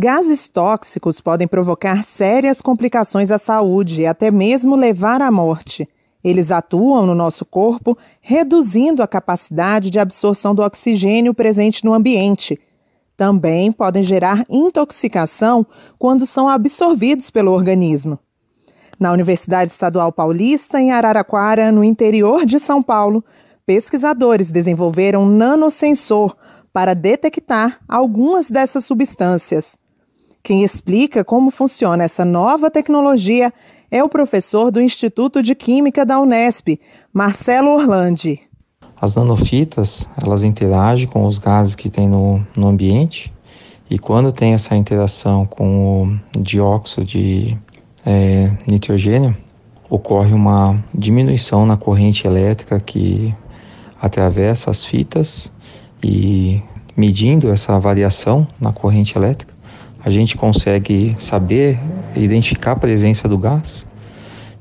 Gases tóxicos podem provocar sérias complicações à saúde e até mesmo levar à morte. Eles atuam no nosso corpo, reduzindo a capacidade de absorção do oxigênio presente no ambiente. Também podem gerar intoxicação quando são absorvidos pelo organismo. Na Universidade Estadual Paulista, em Araraquara, no interior de São Paulo, pesquisadores desenvolveram um nanosensor para detectar algumas dessas substâncias. Quem explica como funciona essa nova tecnologia é o professor do Instituto de Química da Unesp, Marcelo Orlandi. As nanofitas, elas interagem com os gases que tem no, no ambiente e quando tem essa interação com o dióxido de é, nitrogênio, ocorre uma diminuição na corrente elétrica que atravessa as fitas e medindo essa variação na corrente elétrica, a gente consegue saber identificar a presença do gás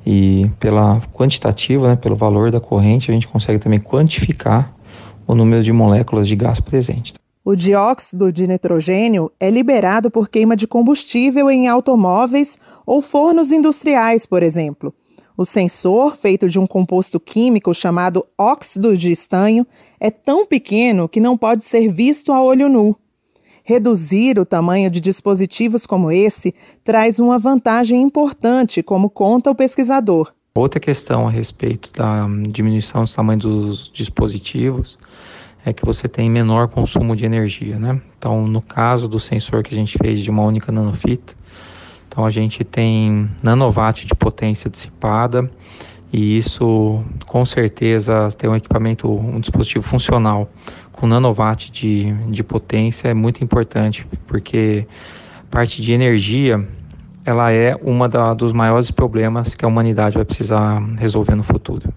e pela quantitativa, né, pelo valor da corrente, a gente consegue também quantificar o número de moléculas de gás presente. O dióxido de nitrogênio é liberado por queima de combustível em automóveis ou fornos industriais, por exemplo. O sensor, feito de um composto químico chamado óxido de estanho, é tão pequeno que não pode ser visto a olho nu. Reduzir o tamanho de dispositivos como esse traz uma vantagem importante, como conta o pesquisador. Outra questão a respeito da diminuição do tamanho dos dispositivos é que você tem menor consumo de energia, né? Então, no caso do sensor que a gente fez de uma única nanofita, então a gente tem nanowatt de potência dissipada e isso com certeza ter um equipamento, um dispositivo funcional com nanowatt de, de potência é muito importante porque parte de energia ela é uma da, dos maiores problemas que a humanidade vai precisar resolver no futuro.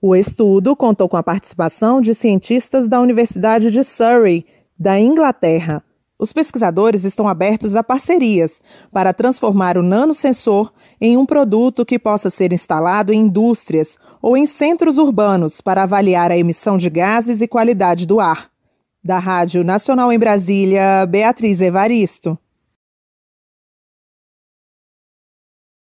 O estudo contou com a participação de cientistas da Universidade de Surrey, da Inglaterra, os pesquisadores estão abertos a parcerias para transformar o nanosensor em um produto que possa ser instalado em indústrias ou em centros urbanos para avaliar a emissão de gases e qualidade do ar. Da Rádio Nacional em Brasília, Beatriz Evaristo.